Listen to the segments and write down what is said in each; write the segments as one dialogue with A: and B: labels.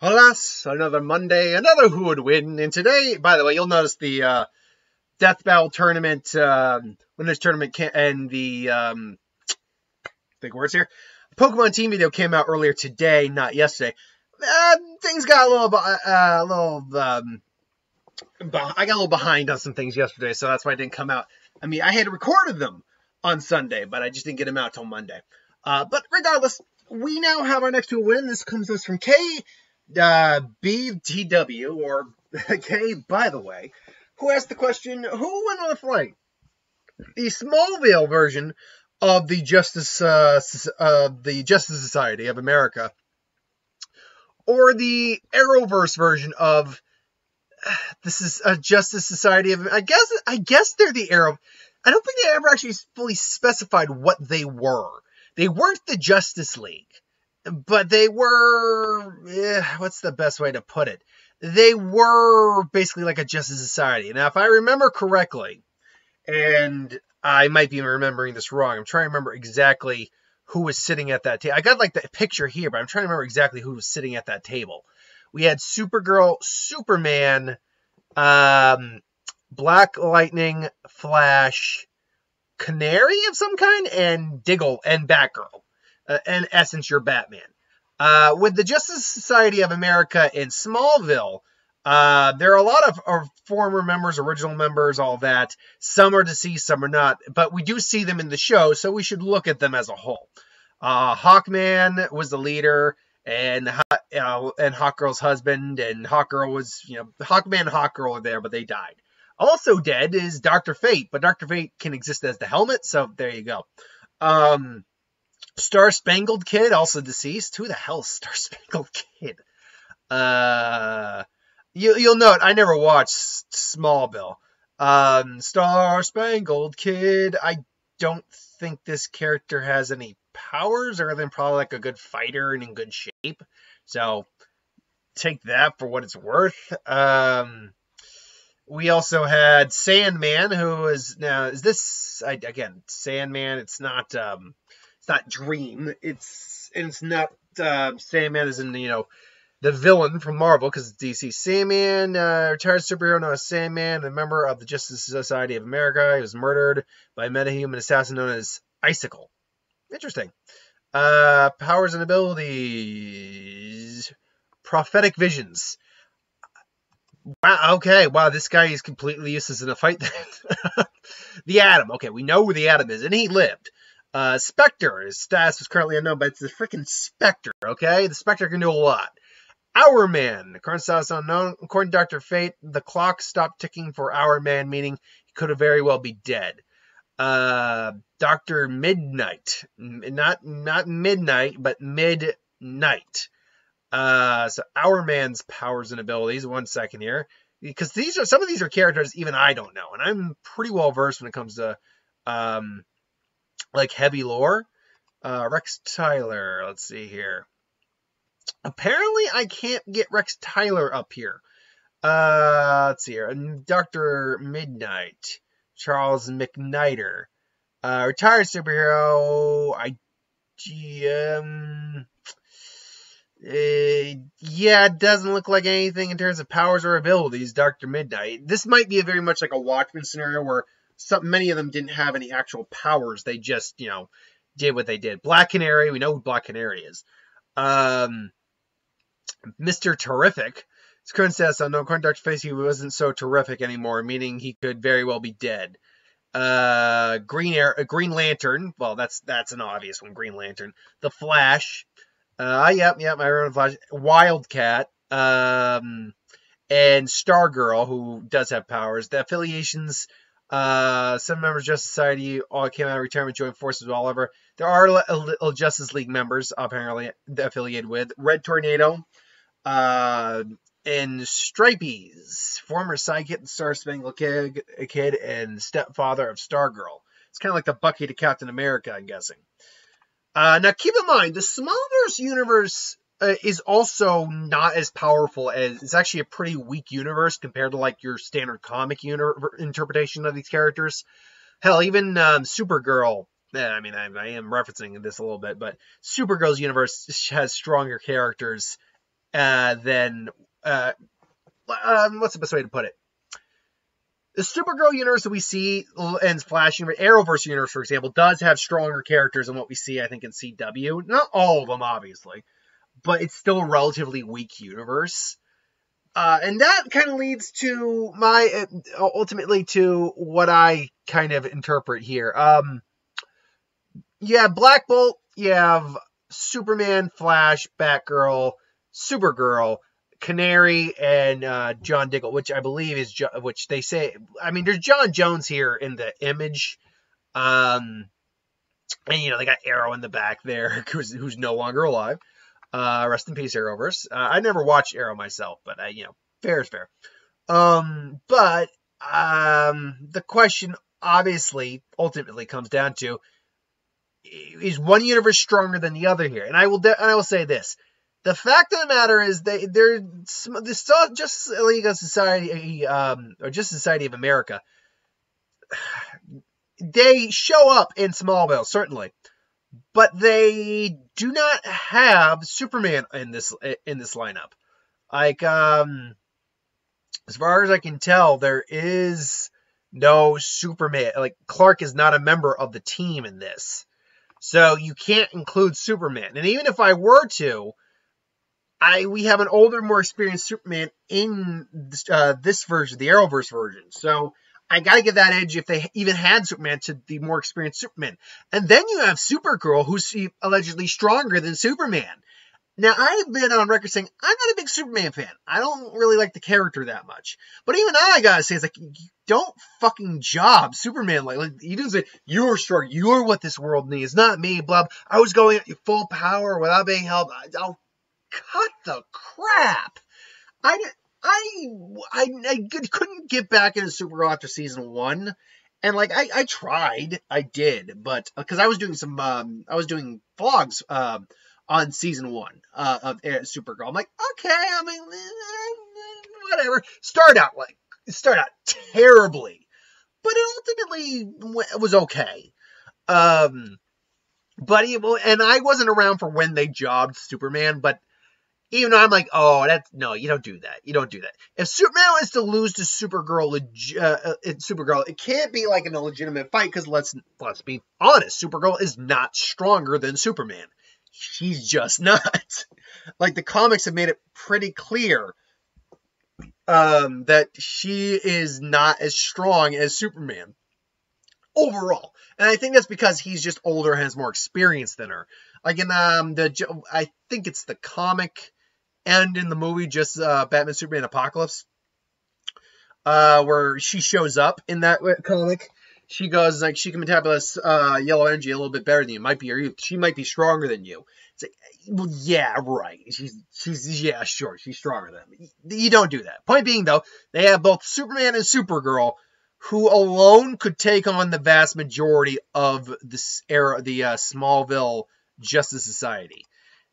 A: Alas, another Monday, another who would win. And today, by the way, you'll notice the uh, Death Battle tournament, uh, winners tournament, can- and the um, big words here. Pokemon team video came out earlier today, not yesterday. Uh, things got a little, uh, a little, um, I got a little behind on some things yesterday, so that's why I didn't come out. I mean, I had recorded them on Sunday, but I just didn't get them out till Monday. Uh, but regardless, we now have our next two win. This comes to us from K uh, BTW, or K, by the way, who asked the question, who went on a flight? The Smallville version of the Justice, uh, uh, the Justice Society of America, or the Arrowverse version of this is a Justice Society of. I guess I guess they're the Arrow. I don't think they ever actually fully specified what they were. They weren't the Justice League but they were eh, what's the best way to put it? They were basically like a justice society. Now if i remember correctly and i might be remembering this wrong i'm trying to remember exactly who was sitting at that table i got like the picture here but i'm trying to remember exactly who was sitting at that table. We had supergirl superman um, black lightning flash canary of some kind and diggle and batgirl uh, in essence, you're Batman. Uh, with the Justice Society of America in Smallville, uh, there are a lot of, of, former members, original members, all that. Some are deceased, some are not, but we do see them in the show, so we should look at them as a whole. Uh, Hawkman was the leader, and uh, and Hawkgirl's husband, and Hawkgirl was, you know, Hawkman and Hawkgirl are there, but they died. Also dead is Doctor Fate, but Doctor Fate can exist as the helmet, so there you go. Um, Star Spangled Kid, also deceased. Who the hell is Star Spangled Kid? Uh, you, you'll note I never watched Smallville. Um, Star Spangled Kid. I don't think this character has any powers other than probably like a good fighter and in good shape. So take that for what it's worth. Um, we also had Sandman, who is now is this I, again Sandman? It's not um, not Dream. It's and it's not uh, Sandman is in you know the villain from Marvel because DC. Sandman, uh, retired superhero known as Sandman, a member of the Justice Society of America. He was murdered by a metahuman assassin known as Icicle. Interesting. Uh, powers and abilities. Prophetic visions. Wow, okay, wow, this guy is completely useless in a fight then. the Atom. Okay, we know where the Atom is, and he lived. Uh, Spectre, his status is currently unknown, but it's the freaking Spectre, okay? The Spectre can do a lot. Hourman, the current status unknown. According to Dr. Fate, the clock stopped ticking for Hourman, meaning he could have very well be dead. Uh, Dr. Midnight, not not midnight, but midnight. Uh, so Hourman's powers and abilities. One second here, because these are some of these are characters even I don't know, and I'm pretty well versed when it comes to um, like heavy lore. Uh, Rex Tyler, let's see here. Apparently, I can't get Rex Tyler up here. Uh, let's see here. Dr. Midnight, Charles McNider, uh, retired superhero. I, um, uh, yeah, it doesn't look like anything in terms of powers or abilities. Doctor Midnight. This might be a very much like a Watchmen scenario where some many of them didn't have any actual powers. They just, you know, did what they did. Black Canary, we know who Black Canary is. Um, Mr. Terrific. His current status unknown. According to Dr. Fate, he wasn't so terrific anymore, meaning he could very well be dead. Uh, Green Air, uh, Green Lantern. Well, that's that's an obvious one. Green Lantern. The Flash. Uh, yep, yep. I remember Flash. Wildcat. Um, and Stargirl, who does have powers. The affiliations uh, some members of Justice Society all came out of retirement, joined forces with Oliver. There are little Justice League members apparently affiliated with Red Tornado, uh, and Stripesy, former sidekick of Star Spangled Kid, Kid, and stepfather of Stargirl. It's kind of like the Bucky to Captain America, I'm guessing. Uh, now, keep in mind, the Smallverse universe uh, is also not as powerful as it's actually a pretty weak universe compared to like your standard comic interpretation of these characters. Hell, even um, Supergirl. Eh, I mean, I, I, am referencing this a little bit, but Supergirl's universe has stronger characters uh, than uh, um, what's the best way to put it? The Supergirl universe that we see and Flash universe, Arrowverse universe, for example, does have stronger characters than what we see, I think, in CW. Not all of them, obviously, but it's still a relatively weak universe. Uh, and that kind of leads to my uh, ultimately to what I kind of interpret here. Um, have Black Bolt, you have Superman, Flash, Batgirl, Supergirl, Canary, and uh, John Diggle, which I believe is jo- which they say. I mean, there's John Jones here in the image, um, and you know they got Arrow in the back there, who's, who's no longer alive. Uh, rest in peace, Arrowverse. Uh, I never watched Arrow myself, but I, you know, fair is fair. Um, but um, the question obviously ultimately comes down to is one universe stronger than the other here? And I will de- and I will say this: the fact of the matter is they they're the Justice League of Society um, or Justice Society of America. They show up in Smallville certainly, but they do not have Superman in this in this lineup. Like um, as far as I can tell, there is no Superman. Like Clark is not a member of the team in this. So you can't include Superman. And even if I were to, I we have an older, more experienced Superman in this, uh, this version, the Arrowverse version. So I gotta give that edge if they even had Superman to the more experienced Superman. And then you have Supergirl, who's allegedly stronger than Superman. Now, I've been on record saying I'm not a big Superman fan. I don't really like the character that much. But even I gotta say, it's like, don't fucking job Superman. Like, like you didn't say, you're strong. You're what this world needs, not me, blah. I was going at full power without being helped. I'll cut the crap. I, I, I, I couldn't get back into Supergirl after season one. And like I, I tried, I did, but because I was doing some, um, I was doing vlogs, um, on season one uh, of Supergirl. I'm like, okay, I mean, whatever. Start out like start out terribly, but it ultimately was okay. Um, but and I wasn't around for when they jobbed Superman, but even though I'm like, oh, that's no, you don't do that. You don't do that. If Superman is to lose to Supergirl, uh, uh Supergirl, it can't be like an illegitimate fight because let's let's be honest, Supergirl is not stronger than Superman she's just not. like the comics have made it pretty clear um, that she is not as strong as Superman overall. And I think that's because he's just older and has more experience than her. Like in um the I think it's the comic and in the movie just uh, Batman Superman Apocalypse uh, where she shows up in that comic she goes like she can metabolize uh, yellow energy a little bit better than you. Might be her She might be stronger than you. It's like, well, yeah, right. She's she's yeah, sure, she's stronger than me. You don't do that. Point being though, they have both Superman and Supergirl, who alone could take on the vast majority of this era, the uh, Smallville Justice Society.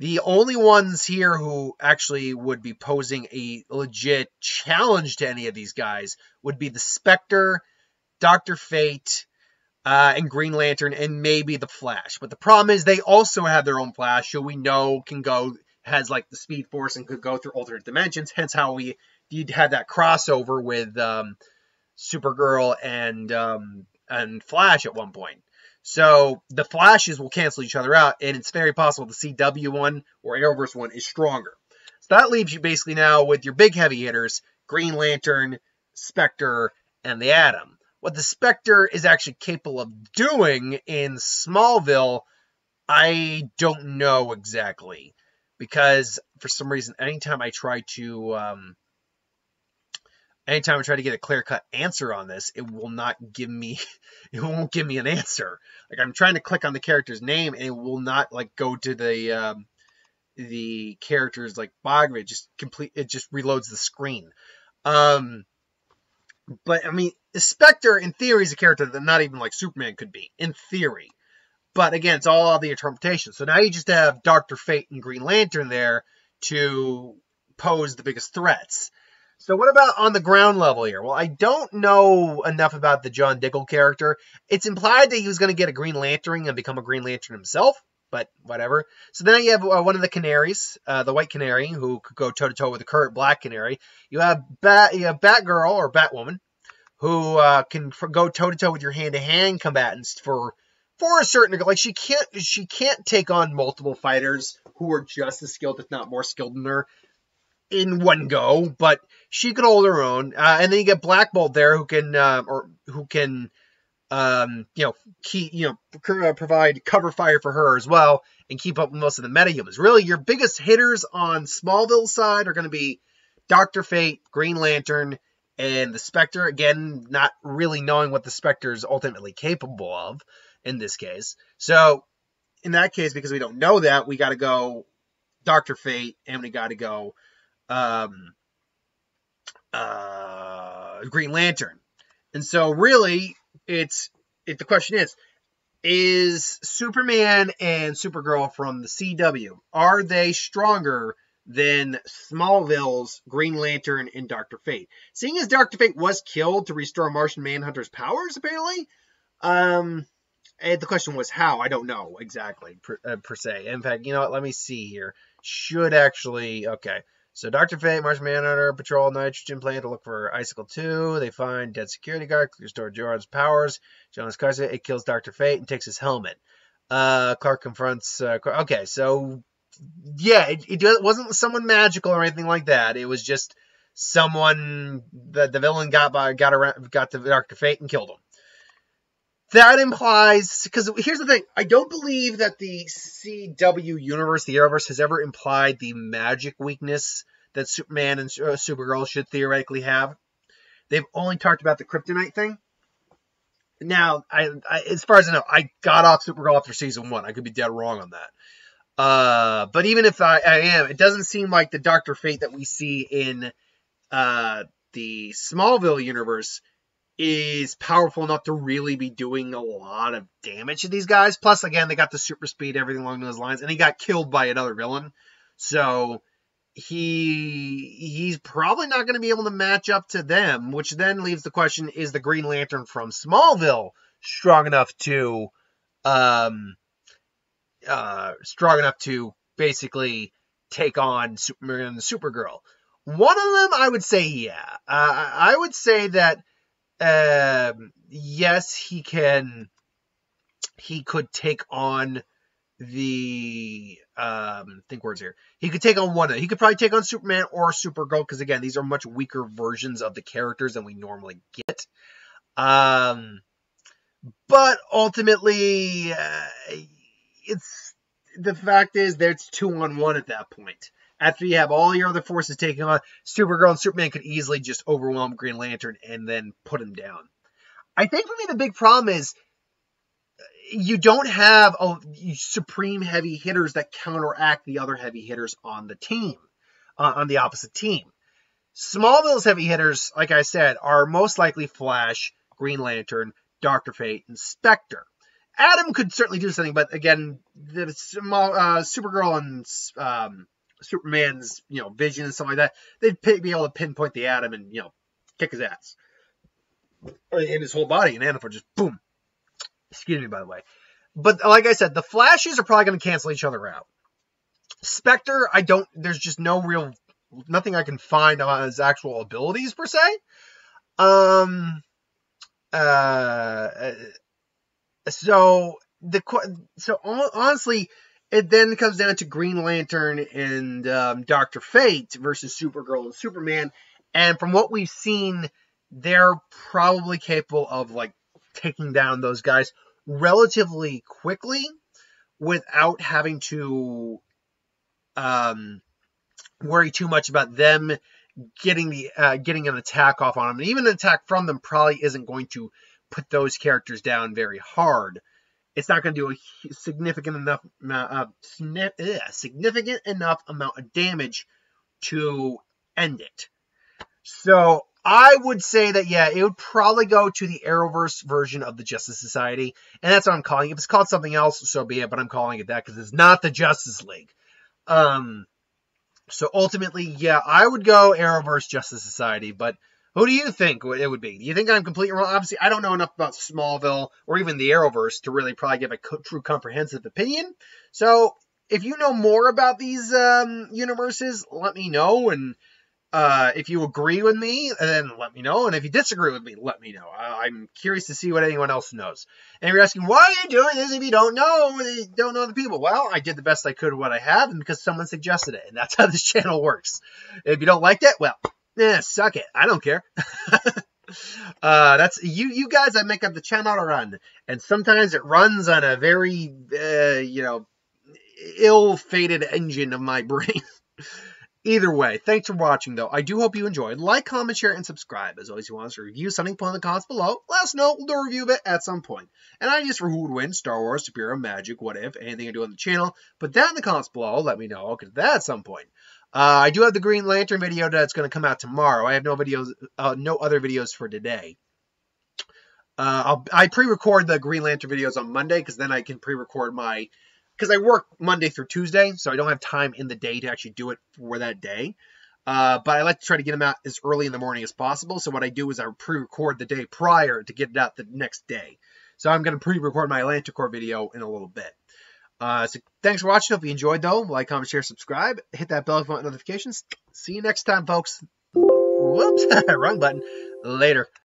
A: The only ones here who actually would be posing a legit challenge to any of these guys would be the Spectre Doctor Fate, uh, and Green Lantern, and maybe the Flash. But the problem is they also have their own Flash, who we know can go has like the Speed Force and could go through alternate dimensions. Hence how we you'd had that crossover with um, Supergirl and um, and Flash at one point. So the Flashes will cancel each other out, and it's very possible the CW one or Arrowverse one is stronger. So that leaves you basically now with your big heavy hitters: Green Lantern, Spectre, and the Atom. What the Spectre is actually capable of doing in Smallville, I don't know exactly. Because for some reason, anytime I try to, um, anytime I try to get a clear cut answer on this, it will not give me, it won't give me an answer. Like I'm trying to click on the character's name and it will not like go to the, um, the character's like biography. It just complete, it just reloads the screen. Um, but I mean, Spectre in theory is a character that not even like Superman could be in theory. But again, it's all the interpretation. So now you just have Doctor Fate and Green Lantern there to pose the biggest threats. So what about on the ground level here? Well, I don't know enough about the John Diggle character. It's implied that he was going to get a Green Lantern and become a Green Lantern himself. but whatever. So then you have uh, one of the Canaries, uh, the White Canary, who could go toe to toe with the current Black Canary. You have Bat, you have Batgirl or Batwoman, who uh, can go toe to toe with your hand to hand combatants for for a certain like she can't she can't take on multiple fighters who are just as skilled, if not more skilled than her in one go, but she could hold her own. Uh, and then you get Black Bolt there, who can uh, or who can um, you know, key, you know, uh, provide cover fire for her as well and keep up with most of the metahumans. Really, your biggest hitters on Smallville's side are going to be Doctor Fate, Green Lantern, and the Spectre. Again, not really knowing what the Spectre is ultimately capable of in this case. So, in that case, because we don't know that, we got to go Doctor Fate and we got to go um, uh, Green Lantern. And so, really, it's it, the question is is Superman and Supergirl from the CW are they stronger than Smallville's Green Lantern and Doctor Fate? Seeing as Doctor Fate was killed to restore Martian Manhunter's powers, apparently. Um, and the question was how. I don't know exactly per, uh, per se. In fact, you know what? Let me see here. Should actually okay. So Dr. Fate, Martian Manhunter, patrol nitrogen plant to look for Icicle 2. They find dead security guard, restore Jordan's powers. Jonas Carson, it kills Dr. Fate and takes his helmet. Uh, Clark confronts. Uh, okay, so yeah, it, it wasn't someone magical or anything like that. It was just someone that the villain got by, got around, got to Dr. Fate and killed him that implies because here's the thing i don't believe that the cw universe the arrowverse has ever implied the magic weakness that superman and uh, supergirl should theoretically have. They've only talked about the kryptonite thing. Now I, I, as far as i know i got off supergirl after season one. I could be dead wrong on that. Uh, but even if I, I am it doesn't seem like the dr fate that we see in uh, the smallville universe is powerful enough to really be doing a lot of damage to these guys. Plus, again, they got the super speed, everything along those lines, and he got killed by another villain. So he he's probably not going to be able to match up to them, which then leaves the question: Is the Green Lantern from Smallville strong enough to um uh strong enough to basically take on Superman and Supergirl? One of them, I would say, yeah. Uh, I would say that um, yes, he can. He could take on the um think words here. He could take on one of He could probably take on Superman or Supergirl because again, these are much weaker versions of the characters than we normally get. Um, but ultimately, uh, it's the fact is that it's two on one at that point after you have all your other forces taking on, Supergirl and Superman could easily just overwhelm Green Lantern and then put him down. I think for me the big problem is you don't have a supreme heavy hitters that counteract the other heavy hitters on the team, uh, on the opposite team. Smallville's heavy hitters, like I said, are most likely Flash, Green Lantern, Doctor Fate, and Spectre. Atom could certainly do something, but again, the small uh, Supergirl and um, Superman's, you know, vision and stuff like that, they'd be able to pinpoint the atom and, you know, kick his ass. In his whole body, and would just boom. Excuse me, by the way. But like I said, the flashes are probably going to cancel each other out. Spectre, I don't, there's just no real, nothing I can find on his actual abilities per se. Um, uh, so the, so honestly, it then comes down to Green Lantern and um, Doctor Fate versus Supergirl and Superman. And from what we've seen, they're probably capable of like taking down those guys relatively quickly without having to um, worry too much about them getting the uh, getting an attack off on them. And even an attack from them probably isn't going to put those characters down very hard it's not going to do a significant enough uh, significant enough amount of damage to end it. So I would say that yeah, it would probably go to the Arrowverse version of the Justice Society, and that's what I'm calling it. If it's called something else, so be it. But I'm calling it that because it's not the Justice League. Um, so ultimately, yeah, I would go Arrowverse Justice Society, but Who do you think it would be? Do you think I'm completely wrong? Obviously, I don't know enough about Smallville or even the Arrowverse to really probably give a co- true comprehensive opinion. So, if you know more about these um, universes, let me know. And uh, if you agree with me, then let me know. And if you disagree with me, let me know. I- am curious to see what anyone else knows. And you're asking, why are you doing this if you don't know? Don't know the people. Well, I did the best I could with what I have, and because someone suggested it. And that's how this channel works. If you don't like that, well, eh, suck it. I don't care. uh, that's you. You guys, I make up the channel to run, and sometimes it runs on a very, uh, you know, ill-fated engine of my brain. Either way, thanks for watching, though. I do hope you enjoyed. Like, comment, share, and subscribe. As always, if you want us to review something, put in the comments below. Let us know. We'll do a review of it at some point. And ideas for who would win, Star Wars, Superhero, Magic, what if, anything I do on the channel, put that in the comments below. Let me know. I'll get to that at some point. Uh, I do have the Green Lantern video that's going to come out tomorrow. I have no videos, uh, no other videos for today. Uh, i pre-record the Green Lantern videos on Monday because then I can pre-record my because I work Monday through Tuesday, so I don't have time in the day to actually do it for that day. Uh, but I like to try to get them out as early in the morning as possible. So what I do is I pre-record the day prior to get it out the next day. So I'm going to pre-record my Atlantic Core video in a little bit. Uh, so thanks for watching. Hope you enjoyed though. Like, comment, share, subscribe. Hit that bell if you want notifications. See you next time, folks. Whoops, wrong button. Later.